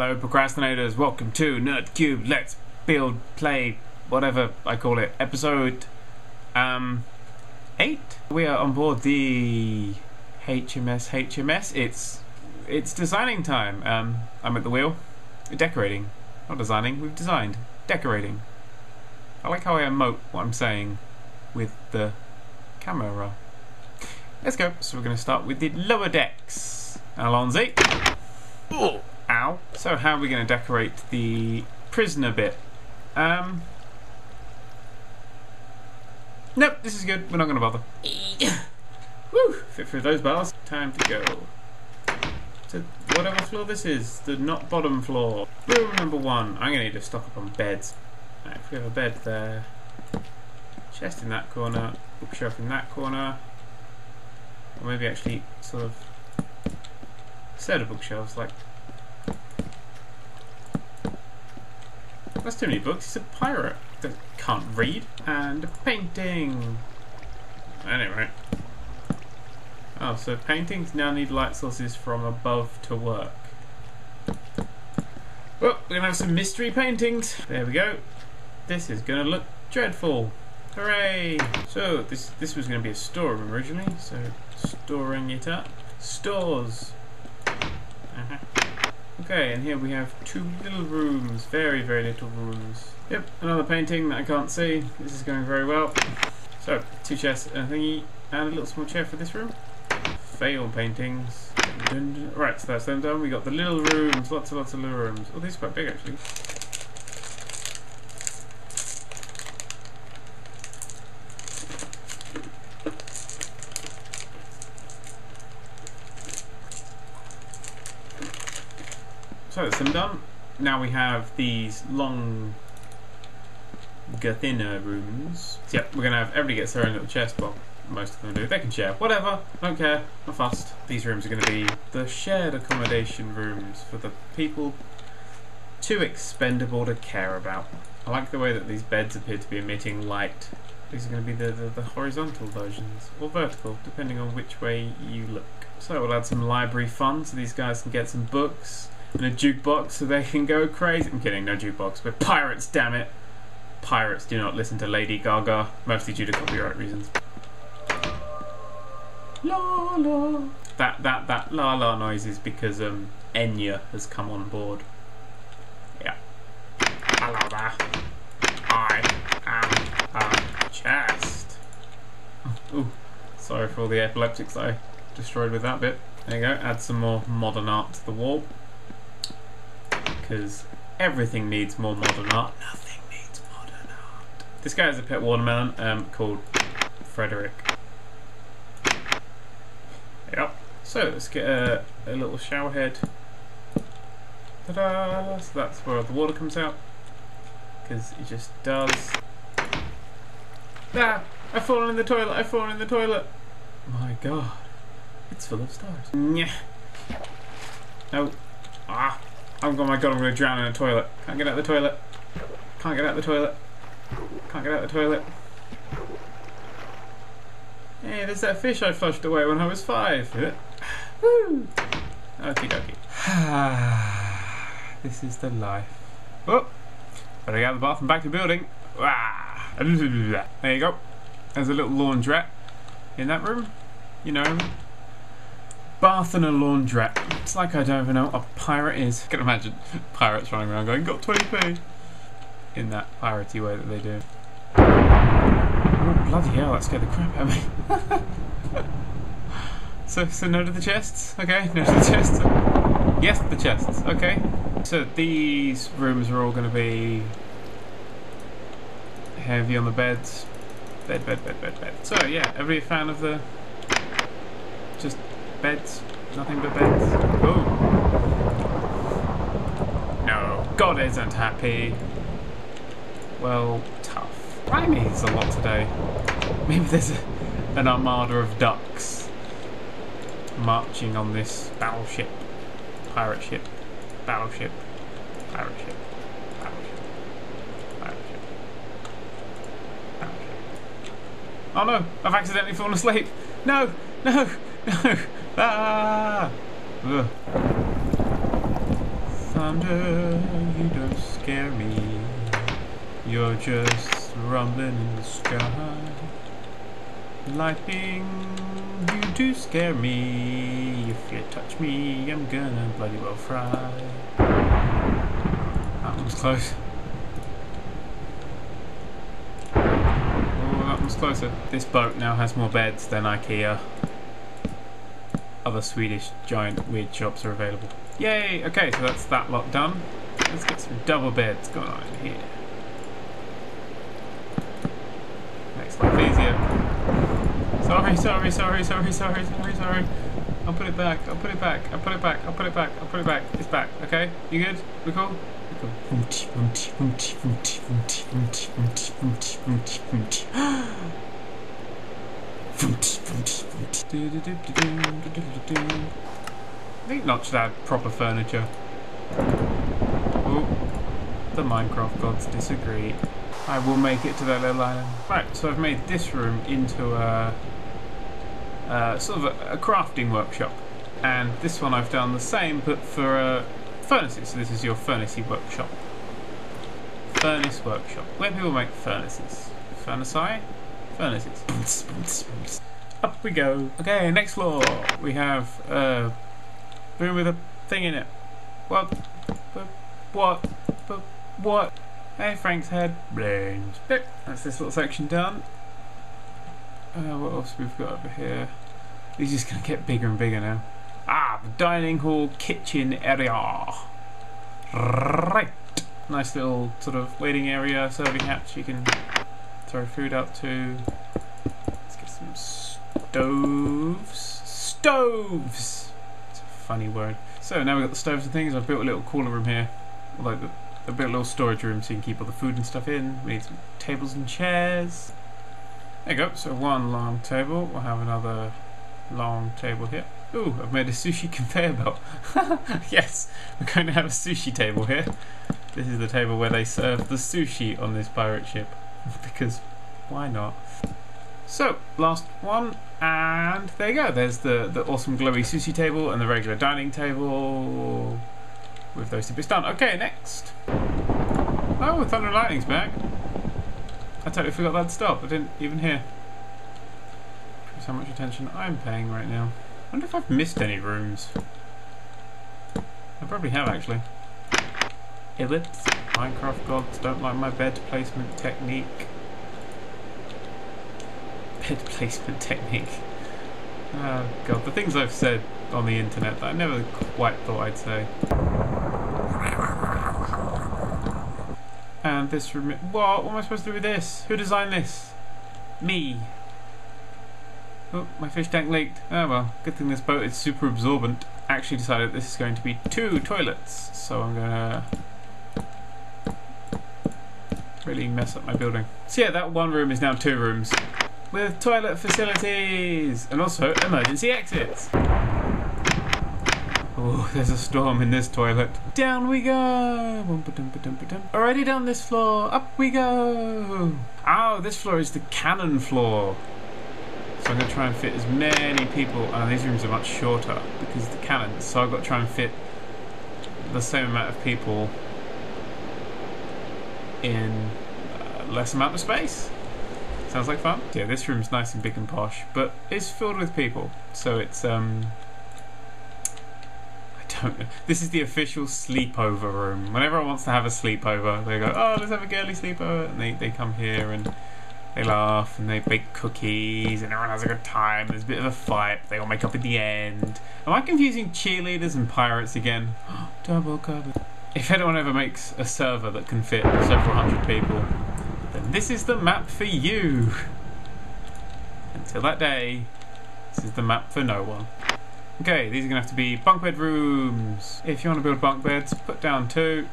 Hello, procrastinators. Welcome to Nerdcubed. Let's build, play, whatever I call it. Episode um eight. We are on board the HMS. HMS. It's it's designing time. Um, I'm at the wheel, decorating, not designing. We've designed, decorating. I like how I emote what I'm saying with the camera. Let's go. So we're going to start with the lower decks. Allons-y. Ow. So how are we going to decorate the prisoner bit? Um. Nope, this is good. We're not going to bother. Woo! Fit through those bars. Time to go. To whatever floor this is, the not bottom floor. Room number one. I'm going to need to stock up on beds. Right, if we have a bed there, chest in that corner, bookshelf in that corner, or maybe actually sort of set of bookshelves like that's too many books he's a pirate that can't read and a painting anyway oh so paintings now need light sources from above to work well we're gonna have some mystery paintings there we go this is gonna look dreadful Hooray! So this this was going to be a storeroom originally, so storing it up. Stores. Uh -huh. Okay, and here we have two little rooms, very very little rooms. Yep, another painting that I can't see. This is going very well. So two chests and a thingy, and a little small chair for this room. Fail paintings. Right, so that's them done. We got the little rooms, lots and lots of little rooms. Oh, these are quite big actually. Done. Now we have these long thinner rooms. So, yep, we're gonna have everybody gets their own little chest. Well, most of them do. They can share. Whatever. Don't care. Not fussed. These rooms are gonna be the shared accommodation rooms for the people too expendable to care about. I like the way that these beds appear to be emitting light. These are going to be the, the, the horizontal versions, or vertical, depending on which way you look. So we'll add some library fun so these guys can get some books and a jukebox so they can go crazy. I'm kidding, no jukebox. We're pirates, damn it. Pirates do not listen to Lady Gaga, mostly due to copyright reasons. La la. That that that la la noise is because um Enya has come on board. Yeah. Hello there. I am a chest. Ooh, sorry for all the epileptics I destroyed with that bit. There you go. Add some more modern art to the wall because everything needs more modern art. Nothing needs modern art. This guy has a pet watermelon um, called Frederick. Yep. So let's get a, a little shower head. Ta-da! So that's where the water comes out. Because it just does. Ah! I've fallen in the toilet! I've fallen in the toilet! My god. It's full of stars. Yeah. No. Ah! Oh my god, I'm going to drown in a toilet. Can't get out the toilet. Can't get out the toilet. Can't get out the toilet. Hey, there's that fish I flushed away when I was five. Woo! Okie dokie. this is the life. Oh! Better get out of the bath and back to the building. There you go. There's a little laundrette in that room. You know, bath and a laundrette. It's like I don't even know what a pirate is. I can imagine pirates running around going, got 20p. In that piratey way that they do. Oh, bloody hell, that scared the crap out of me. so, so no to the chests? Okay, no to the chests. Yes, the chests. Okay. So these rooms are all going to be heavy on the beds. Bed, bed, bed, bed, bed. So yeah, every fan of the just beds? Nothing but beds? Oh. No, God isn't happy. Well, tough. Rhymes a lot today. Maybe there's a, an armada of ducks marching on this battleship. Pirate ship. Battleship. Pirate ship. Battleship. Pirate ship. Oh no! I've accidentally fallen asleep! No! No! Ah! Thunder, you don't scare me. You're just rumbling in the sky. Lightning, you do scare me. If you touch me, I'm gonna bloody well fry. That one's close. Oh, that one's closer. This boat now has more beds than IKEA. Other Swedish giant weird shops are available. Yay! Okay, so that's that lot done. Let's get some double beds going on in here. Makes life easier. Sorry, sorry, sorry, sorry, sorry, sorry, sorry. I'll put it back, I'll put it back, I'll put it back, I'll put it back, I'll put it back. It's back, okay? You good? We cool? We cool. I think Notch should add proper furniture. Oh, the Minecraft gods disagree. I will make it to that little island. Right, so I've made this room into a, a sort of a, a, crafting workshop. And this one I've done the same, but for uh, furnaces. So this is your furnacey workshop. Furnace workshop, where people make furnaces. Furnace furnaces. Up we go. Okay, next floor. We have a room with a thing in it. What? What? What? Hey, Frank's head. Brains. That's this little section done. Uh, what else we've got over here? These just to get bigger and bigger now. Ah, the dining hall kitchen area. Right. Nice little sort of waiting area, serving hatch you can throw food up to. Let's get some stoves. Stoves! It's a funny word. So now we've got the stoves and things. I've built a little cooler room here. Like a bit a little storage room so you can keep all the food and stuff in. We need some tables and chairs. There you go. So one long table. We'll have another long table here. Ooh, I've made a sushi conveyor belt. yes, we're going to have a sushi table here. This is the table where they serve the sushi on this pirate ship. because why not? So, last one, and there you go. There's the, the awesome glowy sushi table and the regular dining table with those two bits done. Okay, next. Oh, Thunder and Lightning's back. I totally forgot that stop. I didn't even hear. Shows how much attention I'm paying right now. I wonder if I've missed any rooms. I probably have, actually. Ellipse. Minecraft gods don't like my bed placement technique. Bed placement technique. Oh god, the things I've said on the internet that I never quite thought I'd say. And this room. What? What am I supposed to do with this? Who designed this? Me. Oh, my fish tank leaked. Oh well, good thing this boat is super absorbent. Actually decided this is going to be two toilets, so I'm gonna really mess up my building. So yeah, that one room is now two rooms with toilet facilities and also emergency exits. Oh, there's a storm in this toilet. Down we go! Already down this floor, up we go! Oh, this floor is the cannon floor. So I'm going to try and fit as many people. Oh, these rooms are much shorter because the cannons. So I've got to try and fit the same amount of people in less amount of space. Sounds like fun. Yeah, this room's nice and big and posh, but it's filled with people, so it's um. I don't know. This is the official sleepover room. Whenever I wants to have a sleepover, they go, "Oh, let's have a girly sleepover," and they they come here and they laugh and they bake cookies and everyone has a good time. There's a bit of a fight. They all make up at the end. Am I confusing cheerleaders and pirates again? Double cover. If anyone ever makes a server that can fit several hundred people, then this is the map for you. Until that day, this is the map for no one. Okay, these are going to have to be bunk bed rooms. If you want to build bunk beds, put down two.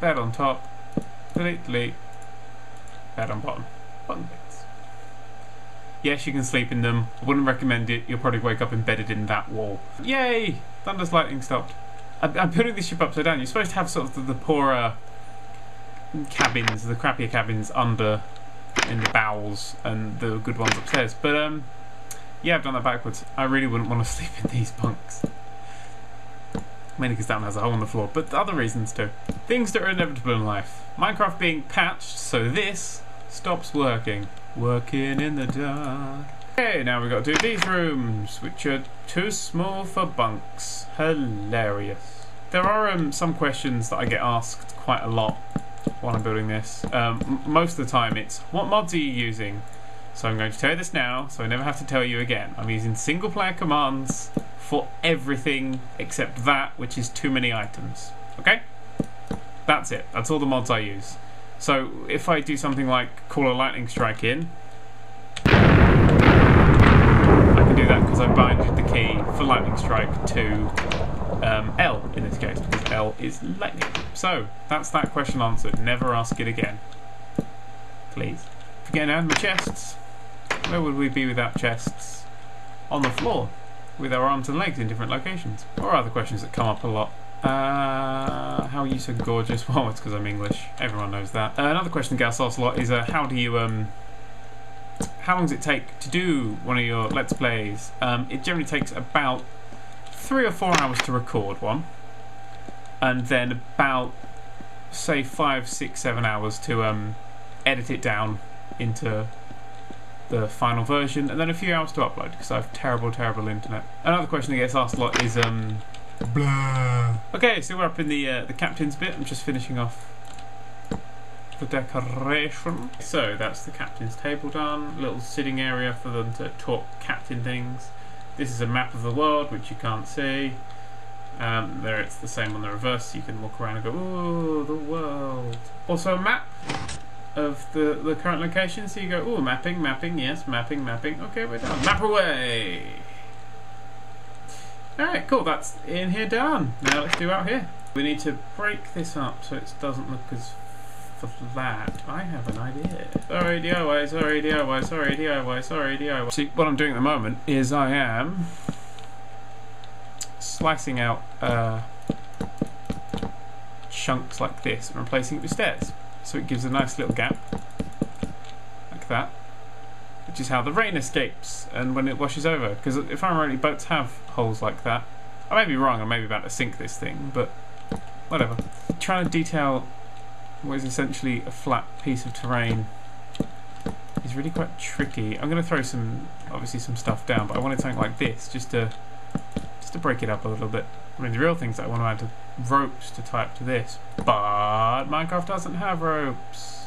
Bed on top. Delete, delete. Bed on bottom. Bunk beds. Yes, you can sleep in them. I wouldn't recommend it. You'll probably wake up embedded in that wall. Yay! Thunder's lightning stopped. I'm, putting this ship upside down. You're supposed to have sort of the, the poorer cabins, the crappier cabins under in the bowels, and the good ones upstairs. But um, yeah, I've done that backwards. I really wouldn't want to sleep in these bunks. Mainly because that one has a hole in the floor, but other reasons too. Things that are inevitable in life. Minecraft being patched, so this stops working. Working in the dark. Okay, now we've got to do these rooms, which are too small for bunks. Hilarious. There are um, some questions that I get asked quite a lot while I'm building this. Um, most of the time it's, what mods are you using? So I'm going to tell you this now, so I never have to tell you again. I'm using single player commands for everything except that, which is too many items. Okay? That's it. That's all the mods I use. So if I do something like call a lightning strike in, I can do that because I binded the key for lightning strike to um, L in this case, because L is lightning. So that's that question answered. Never ask it again. Please. Forget now my chests. Where would we be without chests? On the floor, with our arms and legs in different locations. Or other questions that come up a lot. Uh, how are you so gorgeous? Well, it's because I'm English. Everyone knows that. Uh, another question gets asked a lot is, uh, how do you, um, how long does it take to do one of your Let's Plays? Um, it generally takes about three or four hours to record one, and then about, say, five, six, seven hours to um, edit it down into the final version, and then a few hours to upload because I have terrible, terrible internet. Another question that gets asked a lot is, um, blah. Okay, so we're up in the uh, the captain's bit. I'm just finishing off the decoration. So that's the captain's table done. Little sitting area for them to talk captain things. This is a map of the world, which you can't see. Um, there it's the same on the reverse, you can walk around and go, ooh, the world. Also a map of the, the current location, so you go, ooh, mapping, mapping, yes, mapping, mapping. Okay, we're done. Map away! Alright, cool, that's in here done. Now let's do out here. We need to break this up so it doesn't look as flat. I have an idea. Sorry DIY, sorry DIY, sorry DIY, sorry DIY. See, what I'm doing at the moment is I am slicing out uh, chunks like this and replacing it with stairs. So it gives a nice little gap, like that, which is how the rain escapes and when it washes over. Because if I remember, boats have holes like that. I may be wrong, I may be about to sink this thing, but whatever. Trying to detail what is essentially a flat piece of terrain is really quite tricky. I'm going to throw some, obviously some stuff down, but I wanted something like this just to to break it up a little bit. I mean, the real things that I want to add to ropes to tie up to this, but Minecraft doesn't have ropes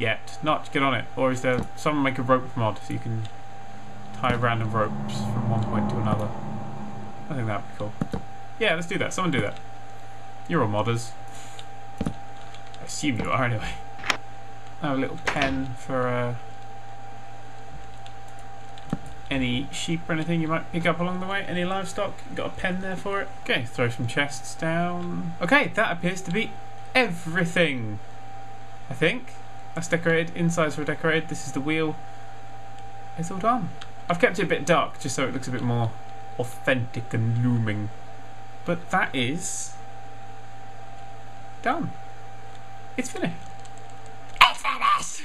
yet. Notch get on it, or is there someone make a rope mod so you can tie random ropes from one point to another? I think that'd be cool. Yeah, let's do that. Someone do that. You're all modders. I assume you are anyway. I have a little pen for uh, any sheep or anything you might pick up along the way. Any livestock? Got a pen there for it. Okay, throw some chests down. Okay, that appears to be everything. I think. That's decorated. Insides were decorated. This is the wheel. It's all done. I've kept it a bit dark just so it looks a bit more authentic and looming. But that is done. It's finished. It's finished!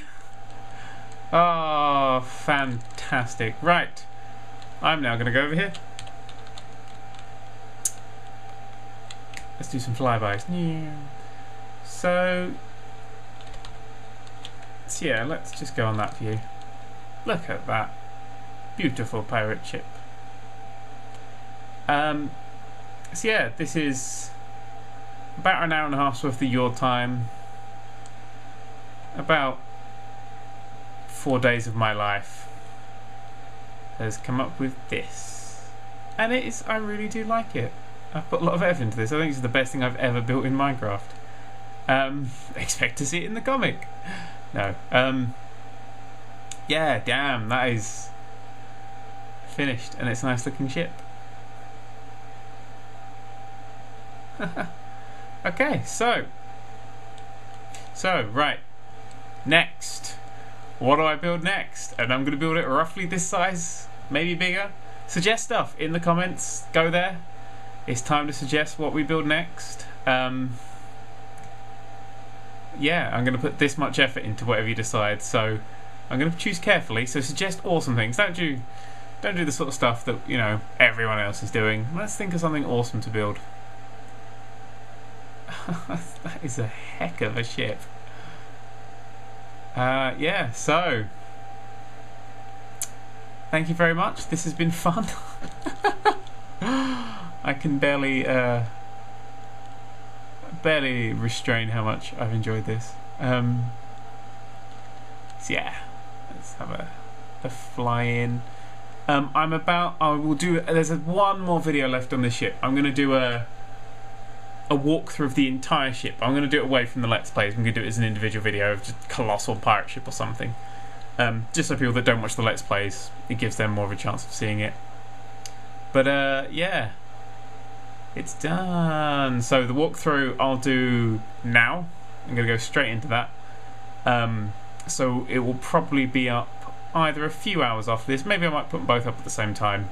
Oh, fantastic. Right. I'm now going to go over here. Let's do some flybys. So, so, yeah, let's just go on that view. Look at that. Beautiful pirate ship. Um, so yeah, this is about an hour and a half's worth of your time. About four days of my life has come up with this. And it is, I really do like it. I've put a lot of effort into this. I think it's the best thing I've ever built in Minecraft. Um, expect to see it in the comic. No. Um, yeah, damn, that is finished, and it's a nice looking ship. okay, so. So, right. Next. What do I build next? And I'm going to build it roughly this size, maybe bigger. Suggest stuff in the comments. Go there. It's time to suggest what we build next. Um, yeah, I'm going to put this much effort into whatever you decide. So I'm going to choose carefully. So suggest awesome things. Don't do, don't do the sort of stuff that you know everyone else is doing. Let's think of something awesome to build. that is a heck of a ship. Uh, yeah, so thank you very much. This has been fun. I can barely uh, barely restrain how much I've enjoyed this. Um, so yeah, let's have a, a fly in. Um, I'm about. I will do. There's a, one more video left on the ship. I'm to do a a walkthrough of the entire ship. I'm going to do it away from the Let's Plays. I'm going to do it as an individual video of just colossal pirate ship or something. Um, just so people that don't watch the Let's Plays, it gives them more of a chance of seeing it. But uh, yeah, it's done. So the walkthrough I'll do now. I'm going to go straight into that. Um, so it will probably be up either a few hours after this. Maybe I might put them both up at the same time.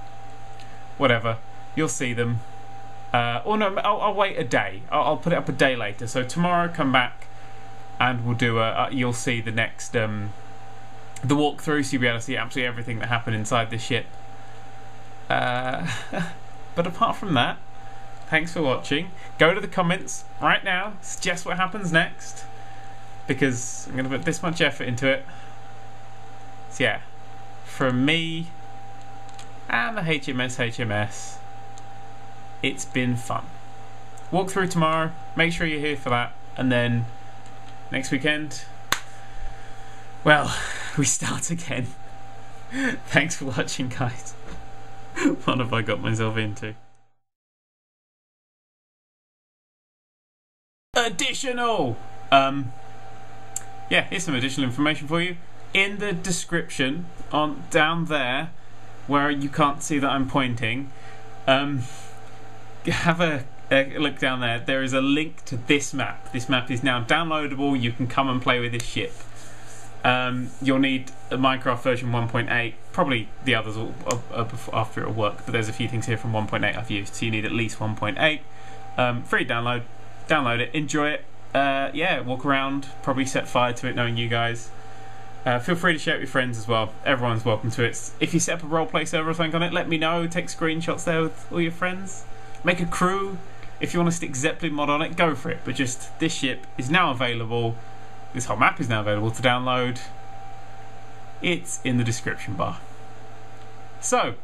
Whatever. You'll see them. Uh, or no, I'll, I'll wait a day. I'll, I'll, put it up a day later. So tomorrow, come back and we'll do a. You'll see the next um, the walkthrough, so you'll be able to see absolutely everything that happened inside the ship. Uh, but apart from that, thanks for watching. Go to the comments right now. Suggest what happens next because I'm going to put this much effort into it. So yeah, from me and the HMS HMS, it's been fun. Walk through tomorrow, make sure you're here for that, and then next weekend, well, we start again. Thanks for watching, guys. what have I got myself into? Additional! Um, yeah, here's some additional information for you. In the description, on down there, where you can't see that I'm pointing, um, have a, a, look down there. There is a link to this map. This map is now downloadable. You can come and play with this ship. Um, you'll need a Minecraft version 1.8. Probably the others will, uh, after it will work, but there's a few things here from 1.8 I've used, so you need at least 1.8. Um, free download. Download it, enjoy it, uh, yeah, walk around, probably set fire to it knowing you guys. Uh, feel free to share it with friends as well. Everyone's welcome to it. If you set up a roleplay server or something on it, let me know. Take screenshots there with all your friends. Make a crew. If you want to stick Zeppelin mod on it, go for it. But just this ship is now available. This whole map is now available to download. It's in the description bar. So,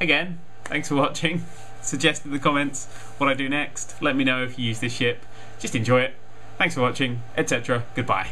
again, thanks for watching. Suggest in the comments what I do next. Let me know if you use this ship. Just enjoy it. Thanks for watching, etc. Goodbye.